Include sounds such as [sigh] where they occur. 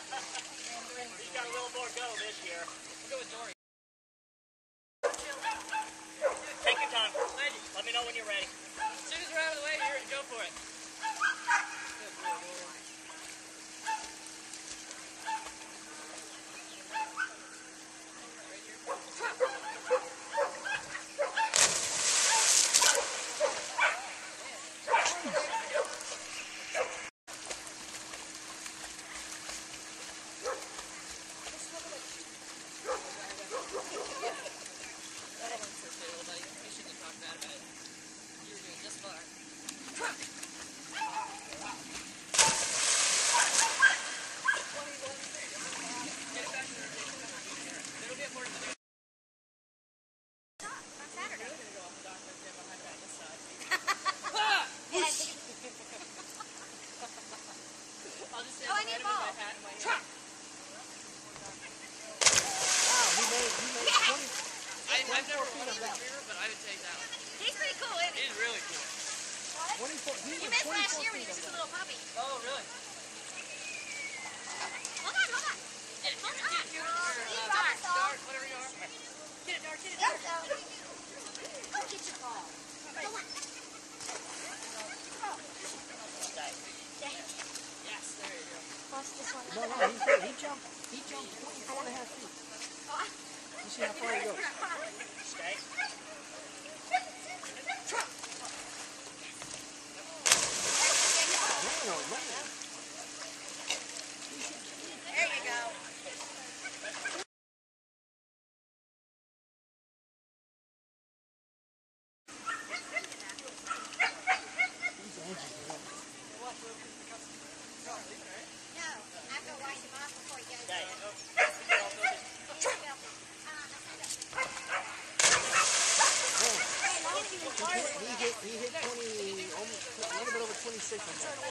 He's got a little more go this year. Go with Dory. I'll just Oh, I need a ball. hat in my hand. Wow, he made he made 20. I, I've never won a retriever, but I would take that one. He's pretty cool, isn't he? He's really cool. 24 he You missed last year when he was just a little puppy. Oh, really? Hold on, hold on. Yeah, Hold you, on. you, you, or, He uh, brought Dart. Dart, whatever you are. Get it, Dart, get it, Go, Dart. go. Go get your ball. Go on. Yes, there you go. Watch this one. No, no, he, he jumped he jumped 24 and a half feet. You see how far he goes. [laughs] No, he hit, 20, almost, a little bit over 26 on that.